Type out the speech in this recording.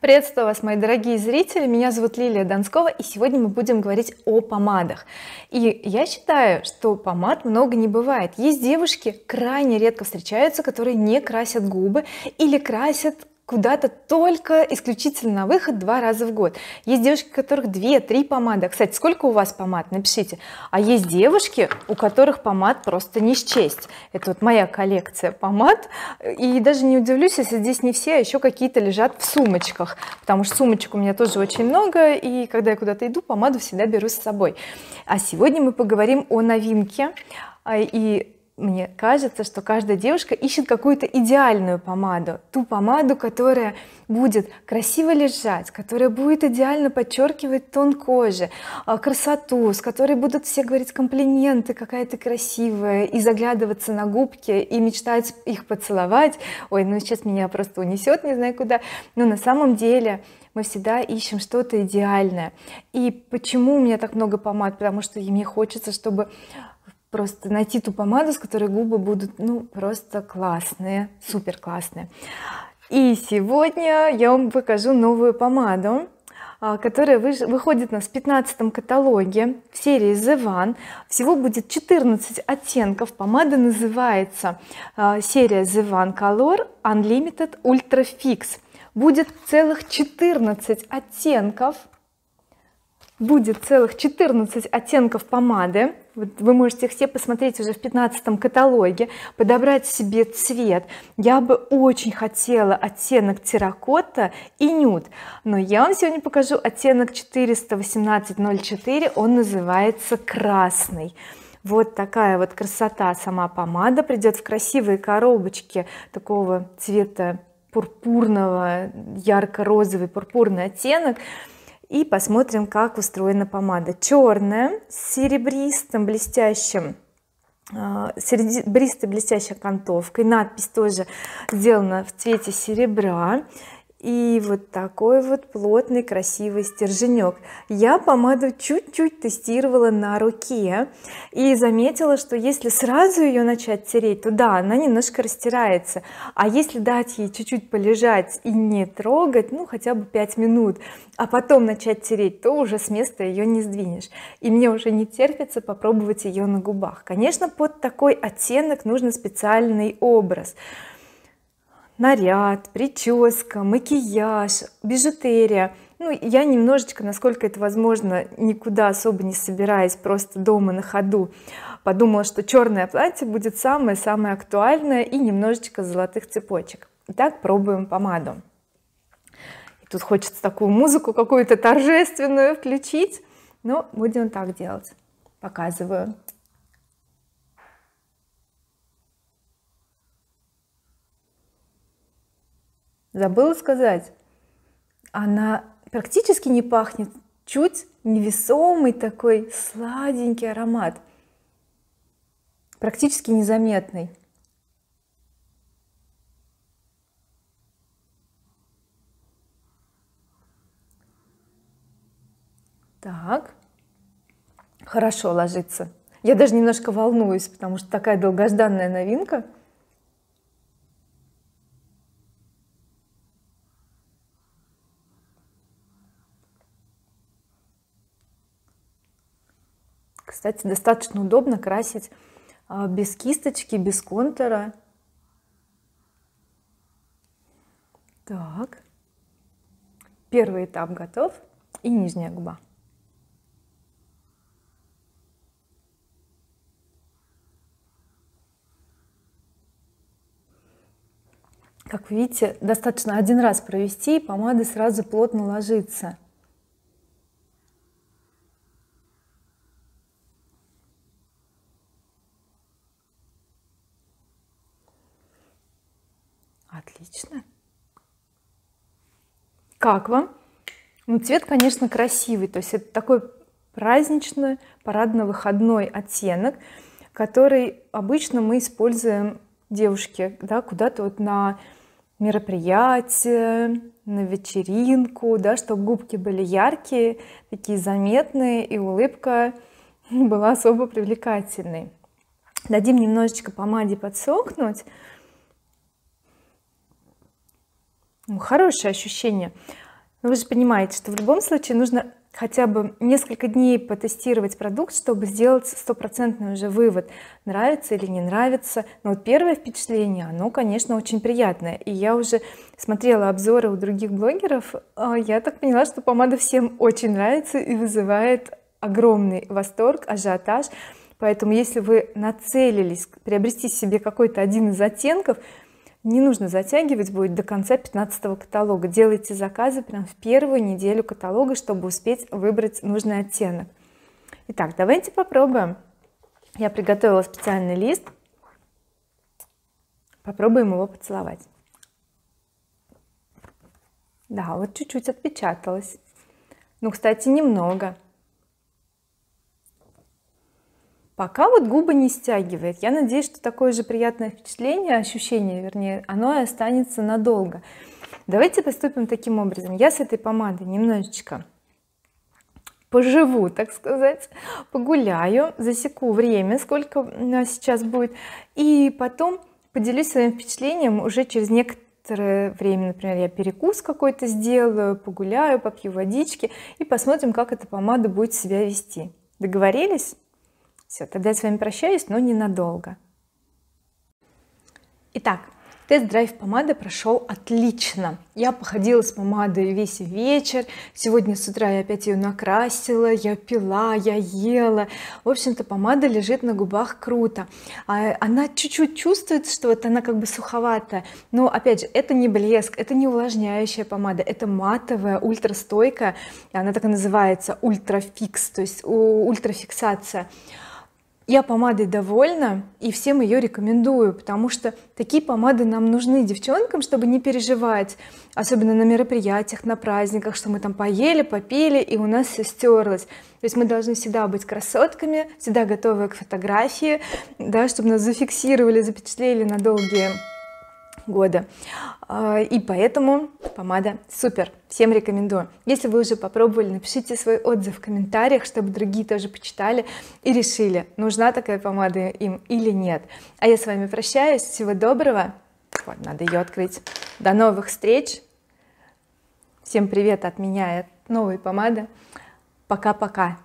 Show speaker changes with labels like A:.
A: Приветствую вас мои дорогие зрители. Меня зовут Лилия Донскова и сегодня мы будем говорить о помадах. И я считаю что помад много не бывает. Есть девушки крайне редко встречаются которые не красят губы или красят куда-то только исключительно на выход два раза в год. Есть девушки у которых две-три помады. Кстати сколько у вас помад? Напишите. А есть девушки у которых помад просто не счесть. Это вот моя коллекция помад. И даже не удивлюсь если здесь не все а еще какие-то лежат в сумочках. Потому что сумочек у меня тоже очень много и когда я куда-то иду помаду всегда беру с собой. А сегодня мы поговорим о новинке. А, и мне кажется что каждая девушка ищет какую-то идеальную помаду. Ту помаду которая будет красиво лежать которая будет идеально подчеркивать тон кожи а, красоту с которой будут все говорить комплименты какая ты красивая! и заглядываться на губки и мечтать их поцеловать. Ой ну сейчас меня просто унесет не знаю куда. Но на самом деле мы всегда ищем что-то идеальное. И почему у меня так много помад? Потому что мне хочется чтобы просто найти ту помаду с которой губы будут ну просто классные супер классные. И сегодня я вам покажу новую помаду а, которая выходит у нас в 15 каталоге в серии The One. Всего будет 14 оттенков. Помада называется а, серия The One Color Unlimited Ultra Fix. Будет целых 14 оттенков. Будет целых 14 оттенков помады вы можете их все посмотреть уже в 15 каталоге подобрать себе цвет. Я бы очень хотела оттенок терракота и нюд но я вам сегодня покажу оттенок 41804 он называется красный. Вот такая вот красота сама помада придет в красивые коробочки такого цвета пурпурного ярко-розовый пурпурный оттенок и посмотрим как устроена помада. Черная с серебристым блестящим а, серебристой блестящей окантовкой. Надпись тоже сделана в цвете серебра и вот такой вот плотный красивый стерженек. Я помаду чуть-чуть тестировала на руке и заметила что если сразу ее начать тереть то да она немножко растирается. А если дать ей чуть-чуть полежать и не трогать ну хотя бы 5 минут а потом начать тереть то уже с места ее не сдвинешь. И мне уже не терпится попробовать ее на губах. Конечно под такой оттенок нужно специальный образ наряд прическа макияж бижутерия. Ну я немножечко насколько это возможно никуда особо не собираясь просто дома на ходу. Подумала что черное платье будет самое-самое актуальное и немножечко золотых цепочек. Итак, пробуем помаду. И тут хочется такую музыку какую-то торжественную включить. Но будем так делать. Показываю забыла сказать она практически не пахнет чуть невесомый такой сладенький аромат практически незаметный. Так. Хорошо ложится. Я даже немножко волнуюсь потому что такая долгожданная новинка кстати достаточно удобно красить а, без кисточки без контура. Так. Первый этап готов. И нижняя губа. Как видите достаточно один раз провести и помада сразу плотно ложится отлично. Как вам? Ну цвет конечно красивый то есть это такой праздничный парадно-выходной оттенок который обычно мы используем девушки да куда-то вот на мероприятие на вечеринку да чтобы губки были яркие такие заметные и улыбка была особо привлекательной. Дадим немножечко помаде подсохнуть ну, хорошее ощущение. Но вы же понимаете что в любом случае нужно хотя бы несколько дней потестировать продукт чтобы сделать стопроцентный уже вывод нравится или не нравится. Но вот первое впечатление оно конечно очень приятное. И я уже смотрела обзоры у других блогеров а я так поняла что помада всем очень нравится и вызывает огромный восторг ажиотаж. Поэтому если вы нацелились приобрести себе какой-то один из оттенков не нужно затягивать будет до конца 15 каталога. Делайте заказы прям в первую неделю каталога чтобы успеть выбрать нужный оттенок. Итак давайте попробуем. Я приготовила специальный лист. Попробуем его поцеловать. Да вот чуть-чуть отпечаталось. Ну кстати немного пока вот губы не стягивает. Я надеюсь что такое же приятное впечатление ощущение вернее оно и останется надолго. Давайте поступим таким образом. Я с этой помадой немножечко поживу так сказать погуляю засеку время сколько сейчас будет и потом поделюсь своим впечатлением уже через некоторое время. Например я перекус какой-то сделаю погуляю попью водички и посмотрим как эта помада будет себя вести. Договорились все тогда я с вами прощаюсь но ненадолго. Итак тест-драйв помады прошел отлично. Я походила с помадой весь вечер. Сегодня с утра я опять ее накрасила я пила я ела. В общем-то помада лежит на губах круто. А она чуть-чуть чувствуется что вот она как бы суховатая. Но опять же это не блеск это не увлажняющая помада это матовая ультрастойкая. Она так и называется ультрафикс то есть ультрафиксация я помадой довольна и всем ее рекомендую потому что такие помады нам нужны девчонкам чтобы не переживать особенно на мероприятиях на праздниках что мы там поели попили и у нас все стерлось то есть мы должны всегда быть красотками всегда готовы к фотографии да чтобы нас зафиксировали запечатлели на долгие года. А, и поэтому помада супер. Всем рекомендую. Если вы уже попробовали напишите свой отзыв в комментариях чтобы другие тоже почитали и решили нужна такая помада им или нет. А я с вами прощаюсь. Всего доброго. Вот, надо ее открыть. До новых встреч. Всем привет от меня от новой помады. Пока-пока